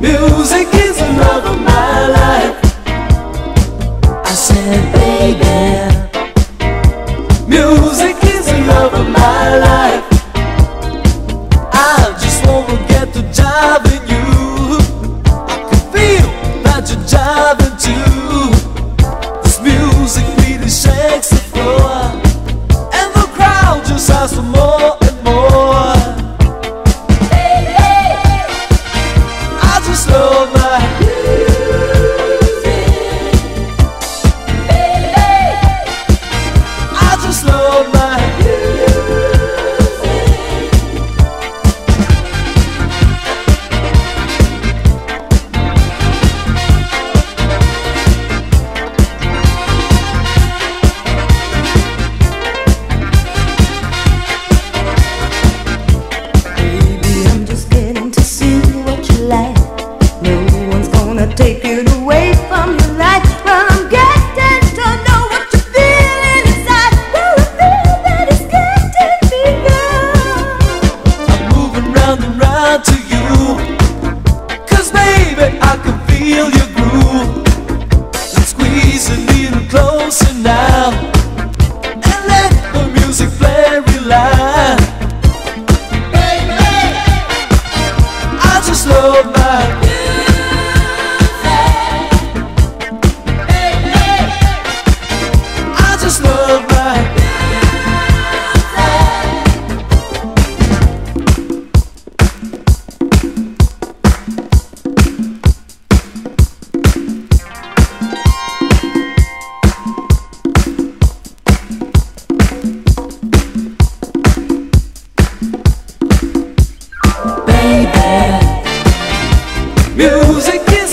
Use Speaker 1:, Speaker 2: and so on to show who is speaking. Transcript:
Speaker 1: Music is the love of my life. I said, baby. down the to you. Cause baby I can feel Music